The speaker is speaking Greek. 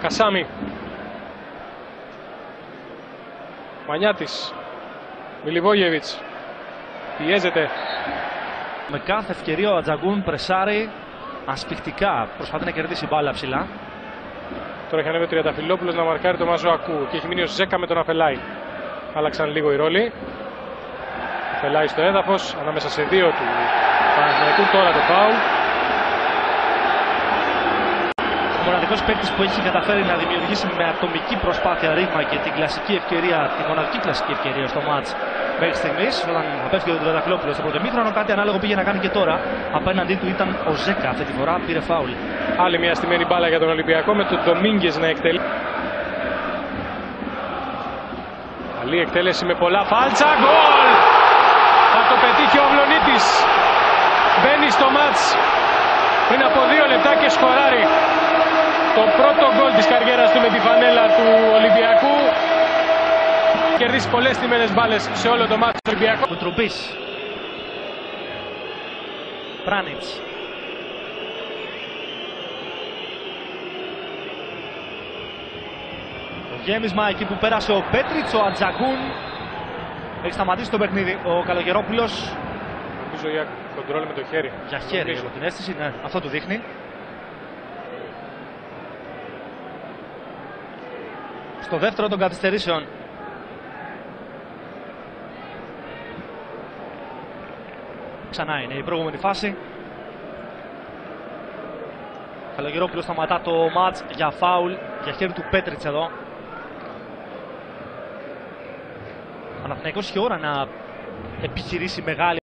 Κασάμι. Μανιάτης. Μιλιβόγεβιτς. Πιέζεται. Με κάθε ευκαιρία ο Ατζαγκούν πρεσάρει ασπιχτικά. Προσπαθεί να κερδίσει μπάλα ψηλά. Τώρα έχει ανέβει ο Τριανταφυλόπουλος να μαρκάρει το Μαζοακού και έχει μείνει ο Ζέκα με τον Αφελάη. Άλλαξαν λίγο οι ρόλοι. Αφελάη στο έδαφος, ανάμεσα σε δύο του Παναθηναϊκού τώρα το φάουλ. Ο μοναδικό παίκτης που έχει καταφέρει να δημιουργήσει με ατομική προσπάθεια ρήγμα και την κλασική ευκαιρία, τη μοναδική κλασική ευκαιρία στο μάτς μέχρι στιγμής, όταν απέφυγε τον Τετρακλόπουλο στο πρώτο μήχρονο, κάτι ανάλογο πήγε να κάνει και τώρα. Απέναντί του ήταν ο Ζέκα αυτή τη φορά, πήρε φάουλ. Άλλη μια στημένη μπάλα για τον Ολυμπιακό με τον Ντομίνγκες να εκτελεί. Καλή εκτέλεση με πολλά φάλτσα. Γκολ! Θα το πετύχει ο Αυλονίτης. Μπαίνει στο μάτς πριν από δύο λεπτά και σκοράρει το πρώτο γκολ της καριέρας του με τη φανέλα του Ολυμπιακού. Κερδίσει πολλές τιμένες μπάλες σε όλο το μάτς του Ολυμπιακού. Κουτρουμπής. Πράνιτς. Το γέμισμα εκεί που πέρασε ο Πέτριτς, ο Ατζαγκούν. Έχει σταματήσει το παιχνίδι ο Καλογερόπουλος Νομίζω για κοντρόλ με το χέρι. για χέρι Νομίζω. έχω την αίσθηση, ναι, αυτό του δείχνει. Στο δεύτερο των καθυστερήσεων. Ξανά είναι η προηγούμενη φάση. Καλογερόπουλος σταματά το μάτς για φάουλ, για χέρι του Πέτριτς εδώ. Ο Παναθηναϊκός είχε ώρα να επιχειρήσει μεγάλη